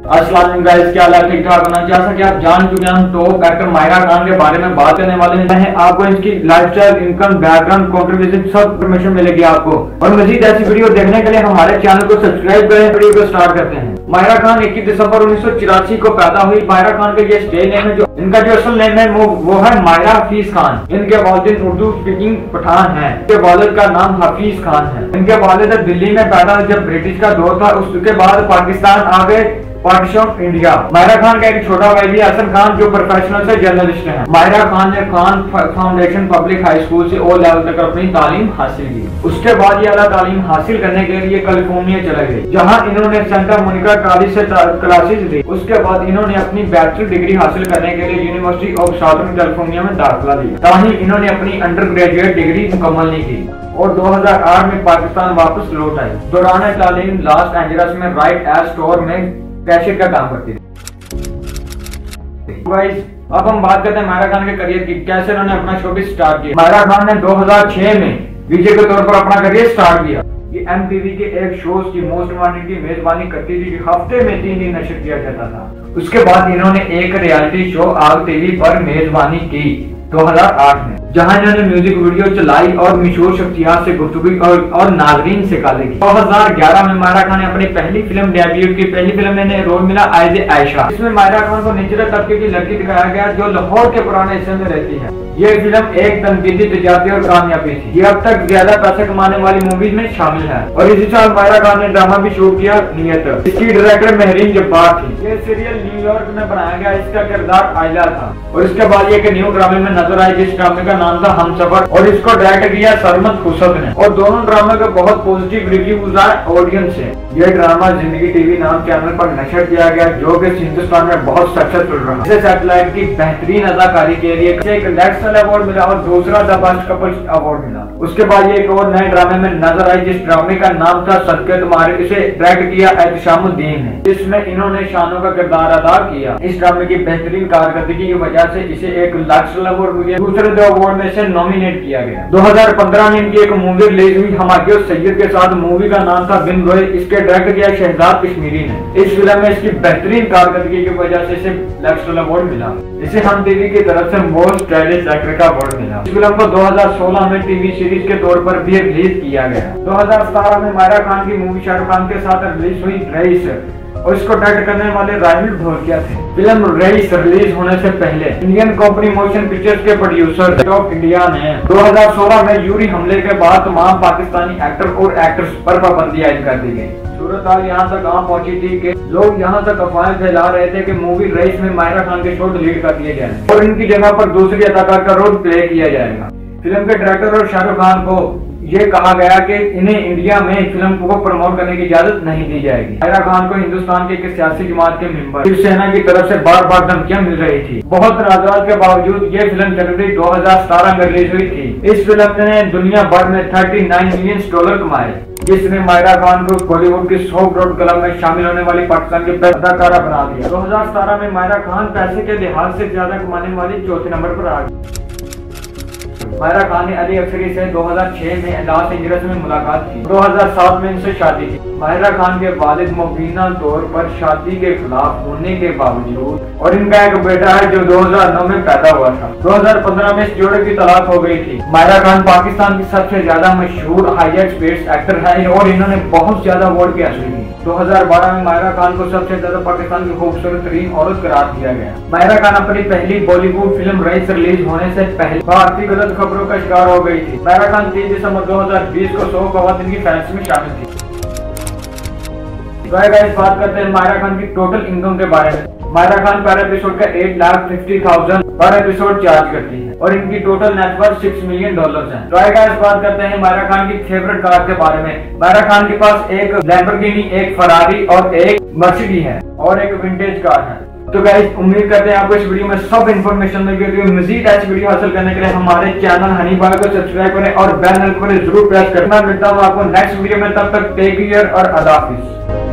आप जान चुके हैं हम टॉप एक्टर खान के बारे में बात करने वाले आपको मिलेगी आपको। और मजीद ऐसी वीडियो देखने के लिए हमारे चैनल को सब्सक्राइब करें वीडियो को स्टार्ट करते हैं। मायरा खान इक्कीस दिसंबर उन्नीस को पैदा हुई। मायरा खान का ये स्टेज नेम है जो इनका जो असल नेम है वो, है मायरा हफीज खान। इनके वालिद उर्दू स्पीकिंग पठान है। इनके वालिद का नाम हफीज खान है। इनके वालिद दिल्ली में पैदा जब ब्रिटिश का दौर था। उसके बाद पाकिस्तान आ गए। पार्टीशन इंडिया माहिरा खान का एक छोटा भाई भी हसन खान जो प्रोफेशनल से जर्नलिस्ट हैं। मायरा खान ने Khan Foundation public high school से ओ लेवल तक अपनी तालीम हासिल की। उसके बाद ये अला तालीम हासिल करने के लिए कैलिफ़ोर्निया चले गए जहाँ इन्होंने सेंटा मोनिका कॉलेज से क्लासेज ली। उसके बाद इन्होंने अपनी बैचलर डिग्री हासिल करने के लिए यूनिवर्सिटी ऑफ़ साउथर्न कैलिफ़ोर्निया में दाखिला लिया ताही इन्होंने अपनी अंडर ग्रेजुएट डिग्री मुकम्मल नहीं की। और 2008 में पाकिस्तान वापस लौट आई दौरान तालीम लॉस एंजल्स में राइट एज स्टोर में कैशियर का काम करती थी अब हम बात करते हैं मायरा खान के करियर की, कैसे उन्होंने अपना शो भी स्टार्ट किया। मायरा खान ने 2006 में विजय के तौर पर अपना करियर स्टार्ट किया। ये एम टीवी के एक शोज़ की मोस्ट वांटेड की मेजबानी करती थी हफ़्ते में तीन दिन नशर किया जाता था। उसके बाद इन्होंने एक रियलिटी शो आग टीवी पर मेजबानी की। 2008 में जहाँ इन्होंने म्यूज़िक वीडियो चलाई और मशहूर शख्सियात से गुफ्तगू और, और नाजरीन से काले की 2011 में मायरा खान ने अपनी पहली फ़िल्म डेब्यू की। पहली फ़िल्म में रोल मिला आयज आयशा। इसमें मायरा खान को निचले तबके की लड़की दिखाया गया जो लाहौर के पुराने हिस्से में रहती है। ये फ़िल्म एक तनकीदी तजाती और कामयाबी थी। ये अब तक ज़्यादा पैसे कमाने वाली मूवीज़ में शामिल है। और इसी साल मायरा खान ने ड्रामा भी शुरू किया नियत इसकी डायरेक्टर महरीन जब्बार थी। ये सीरियल न्यूयॉर्क में बनाया गया, इसका किरदार आयला था। और इसके बाद ये न्यू ड्रामे में नज़र आई, जिस ड्रामे का नाम था हम सफ़र और इसको डायरेक्ट किया सरमद खुसद ने। और दोनों ड्रामे का बहुत पॉजिटिव रिव्यूज़ आए ऑडियंस से। यह ड्रामा ज़िंदगी टीवी नाम चैनल पर नशर किया गया, जो कि हिंदुस्तान में बहुत सक्सेसफुल रहा। इसे सैटेलाइट की बेहतरीन अदाकारी के लिए एक नेशनल अवार्ड मिला और दूसरा द बेस्ट कपल अवार्ड मिला। उसके बाद ये एक और नए ड्रामे में नज़र आई, जिस ड्रामे का नाम था सत्य तुम्हारे इसे डायरेक्ट किया एहतशामुद्दीन ने, जिसमें इन्होंने शानों का किरदार अदा किया। इस ड्रामे की बेहतरीन कारकर्दगी की वजह से इसे एक नेशनल अवार्ड मिले दूसरे दो अवार्ड में से नॉमिनेट किया गया। 2015 में इनकी एक मूवी रिलीज़ हुई, हमारे सैयद के साथ मूवी का नाम था बिन रोय इसके डायरेक्ट किया शहजाद कश्मीरी ने। इस फ़िल्म में इसकी बेहतरीन कारकर्दगी की वजह से इसे नेशनल अवार्ड मिला। इसे हम टीवी की तरफ़ से मोस्ट स्टाइलिश एक्टर का अवार्ड मिला। इस फ़िल्म को 2016 में टीवी सीरीज़ के तौर पर भी रिलीज़ किया गया। 2017 में मायरा खान की मूवी शाहरुख खान के साथ रिलीज़ हुई रईस और इसको डायरेक्ट करने वाले राहुल ढोलकिया थे। फ़िल्म रईस रिलीज़ होने से पहले। इंडियन कंपनी मोशन पिक्चर्स के प्रोड्यूसर ऑफ़ इंडिया ने 2016 में यूरी हमले के बाद तमाम पाकिस्तानी एक्टर और एक्ट्रेस पर पाबंदी आयद कर दी गई। सूरत हाल यहाँ तक कहाँ पहुँची थी कि लोग यहाँ तक अफवाहें फैला रहे थे कि मूवी रईस में मायरा खान के शो डिलीट कर दिए जाए और इनकी जगह पर दूसरी अदाकार का रोल प्ले किया जाएगा। फ़िल्म के डायरेक्टर और शाहरुख खान को ये कहा गया कि इन्हें इंडिया में फ़िल्म को प्रमोट करने की इजाज़त नहीं दी जाएगी। मायरा खान को हिंदुस्तान के एक सियासी जमात के मेंबर शिवसेना की तरफ़ से बार बार धमकियाँ मिल रही थी। बहुत नाराज़ के बावजूद ये फ़िल्म जनवरी 2017 में रिलीज़ हुई थी। इस फ़िल्म ने दुनिया भर में 39 मिलियन डॉलर कमाए, जिसने मायरा खान को बॉलीवुड के सौ करोड़ क्लब में शामिल होने वाली पाकिस्तान की अदाकारा बना दिया। 2017 में मायरा खान पैसे के लिहाज से ज़्यादा कमाने वाली चौथे नंबर पर आ गई। मायरा खान ने अली अफसरी से 2006 में लॉस एंजल्स में मुलाकात की। 2007 में इनसे शादी की। मायरा खान के वालिद मुबीना तौर पर शादी के खिलाफ होने के बावजूद, और इनका एक बेटा है जो 2009 में पैदा हुआ था। 2015 में इस जोड़े की तलाक हो गई थी। मायरा खान पाकिस्तान की सबसे ज़्यादा मशहूर हाईएट स्पेस एक्टर है और इन्होंने बहुत ज़्यादा अवार्ड भी हासिल की। 2012 में मायरा खान को सबसे ज़्यादा पाकिस्तान की खूबसूरत तरीन औरत करार दिया गया। मायरा खान अपनी पहली बॉलीवुड फ़िल्म रईस रिलीज़ होने से पहले भारतीय गलत खबरों का शिकार हो गई थी। मायरा खान तीन दिसंबर 2020 को सौ खवातीन की फैंस में शामिल थी। बात करते हैं मायरा खान की टोटल इनकम के बारे में। मायरा खान पर एपिसोड का eight lakh fifty thousand per episode charge करती है और इनकी total network six million dollar है। तो गाइस बात करते हैं मायरा खान की फेवरेट कार के बारे में। मायरा खान के पास एक लैम्बोर्गिनी एक फरारी और एक मर्सिडी है और एक विंटेज कार है। तो गाइज़ उम्मीद करते हैं आपको इस वीडियो में सब इन्फॉर्मेशन मिल गई मजीद ऐसी वीडियो हासिल करने के लिए हमारे चैनल हनी बाग को सब्सक्राइब करें और बेल आइकन ज़रूर प्रेस करना। मिलता हूँ आपको नेक्स्ट वीडियो में, तब तक टेक केयर और हाफिज